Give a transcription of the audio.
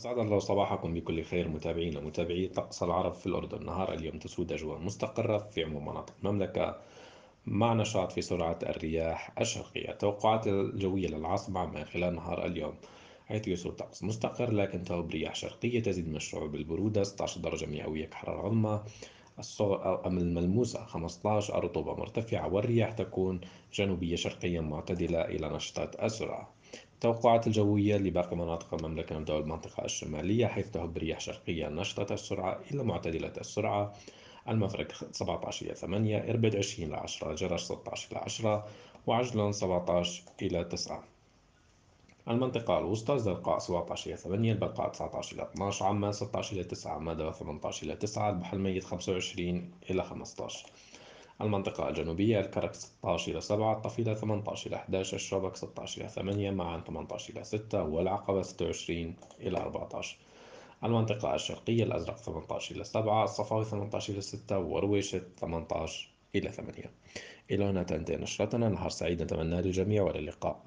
أسعد الله صباحكم بكل خير متابعينا ومتابعي طقس العرب في الأردن. نهار اليوم تسود أجواء مستقرة في عموم مناطق المملكة مع نشاط في سرعة الرياح الشرقية. التوقعات الجوية للعاصمة من خلال نهار اليوم. حيث يسود طقس مستقر لكن تهب رياح شرقية تزيد من الشعور بالبرودة 16 درجة مئوية كحرارة عظمى الملموسة 15 الرطوبة مرتفعة والرياح تكون جنوبية شرقية معتدلة إلى نشطة السرعة التوقعات الجوية لباقي مناطق المملكة نبدأ المنطقة الشمالية حيث تهب رياح شرقية نشطة السرعة إلى معتدلة السرعة. المفرق 17 إلى 8 إربد 20 إلى 10 جرش 16 إلى 10 وعجلون 17 إلى 9 المنطقة الوسطى الزرقاء 17 إلى 8 البلقاء 19 إلى 12 عمان 16 إلى 9 مادة 18 إلى 9 البحر الميت 25 إلى 15 المنطقة الجنوبية الكرك 16 إلى 7 الطفيلة 18 إلى 11 الشوبك 16 إلى 8 معان 18 إلى 6 والعقبة 26 إلى 14 المنطقة الشرقية الأزرق 18 إلى 7 الصفاوي 18 إلى 6 ورويشة 18 إلى 8 إلى هنا تنتهي نشرتنا نهار سعيد نتمنى للجميع والى اللقاء.